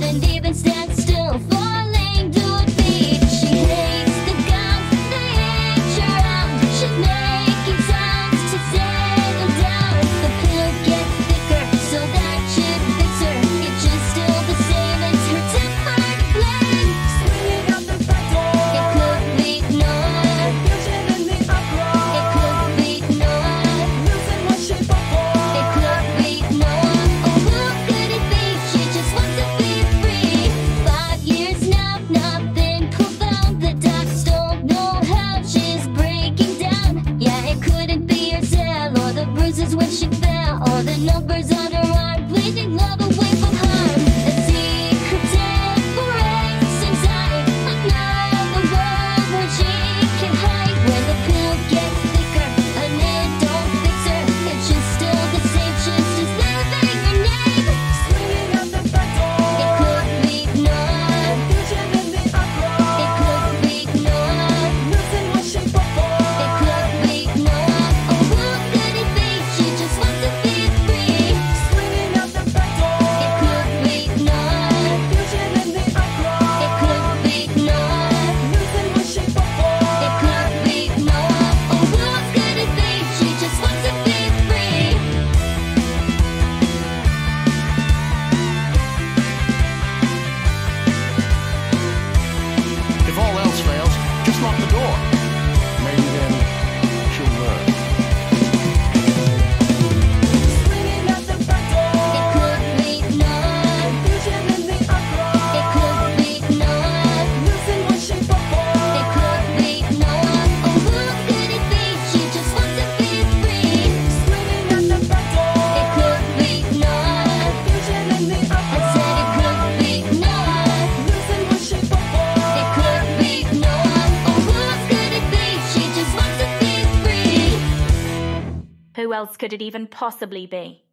couldn't even stay. lovers. just lock the door. else could it even possibly be?